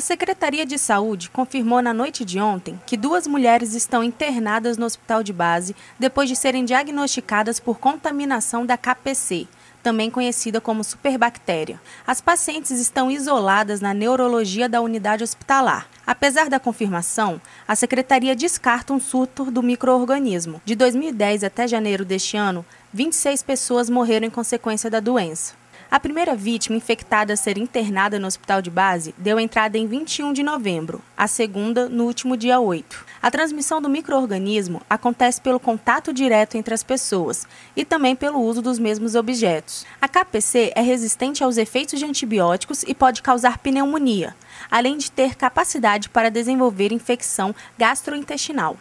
Secretaria de Saúde confirmou na noite de ontem que duas mulheres estão internadas no hospital de base depois de serem diagnosticadas por contaminação da KPC, também conhecida como superbactéria. As pacientes estão isoladas na neurologia da unidade hospitalar. Apesar da confirmação, a secretaria descarta um surto do microorganismo. De 2010 até janeiro deste ano, 26 pessoas morreram em consequência da doença. A primeira vítima infectada a ser internada no hospital de base deu entrada em 21 de novembro, a segunda no último dia 8. A transmissão do microorganismo acontece pelo contato direto entre as pessoas e também pelo uso dos mesmos objetos. A KPC é resistente aos efeitos de antibióticos e pode causar pneumonia, além de ter capacidade para desenvolver infecção gastrointestinal.